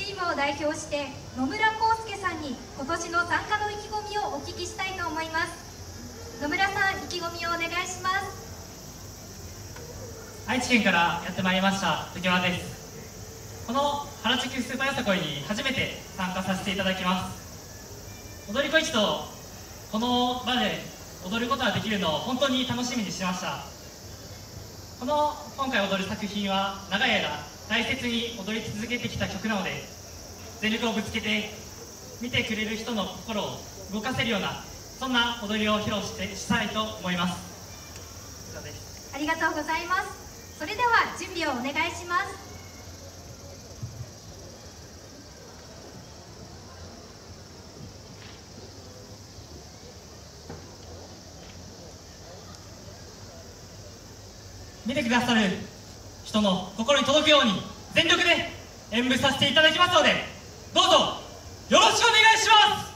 チームを代表して野村康介さんに今年の参加の意気込みをお聞きしたいと思います。野村さん意気込みをお願いします。愛知県からやってまいりました時和です。この原宿スーパーよさこいに初めて参加させていただきます。踊り子一とこの場で踊ることができるのを本当に楽しみにしてました。この今回踊る作品は長い間大切に踊り続けてきた曲なので全力をぶつけて見てくれる人の心を動かせるようなそんな踊りを披露してしたいと思います。ありがとうございます。それでは準備をお願いします。見てくださる人の心に届くように全力で演舞させていただきますのでどうぞよろしくお願いします。